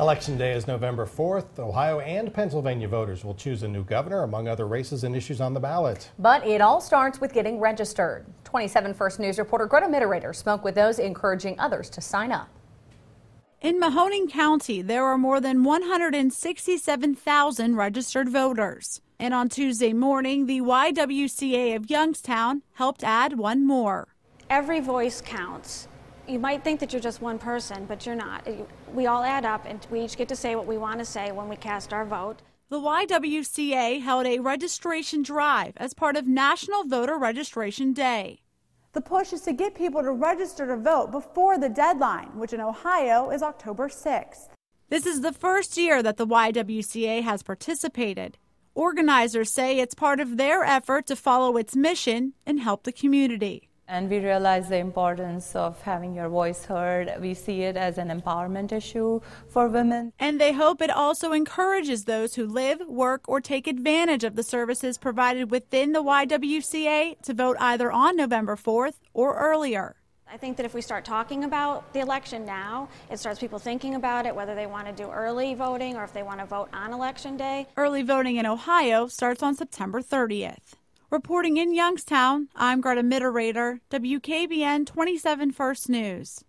Election day is November 4th. Ohio and Pennsylvania voters will choose a new governor, among other races and issues on the ballot. But it all starts with getting registered. 27 First News reporter Greta Mittereder spoke with those encouraging others to sign up. In Mahoning County, there are more than 167,000 registered voters. And on Tuesday morning, the YWCA of Youngstown helped add one more. Every voice counts you might think that you're just one person, but you're not. We all add up, and we each get to say what we want to say when we cast our vote. The YWCA held a registration drive as part of National Voter Registration Day. The push is to get people to register to vote before the deadline, which in Ohio is October 6th. This is the first year that the YWCA has participated. Organizers say it's part of their effort to follow its mission and help the community. And we realize the importance of having your voice heard. We see it as an empowerment issue for women. And they hope it also encourages those who live, work, or take advantage of the services provided within the YWCA to vote either on November 4th or earlier. I think that if we start talking about the election now, it starts people thinking about it, whether they want to do early voting or if they want to vote on election day. Early voting in Ohio starts on September 30th. Reporting in Youngstown, I'm Greta Mittereder, WKBN 27 First News.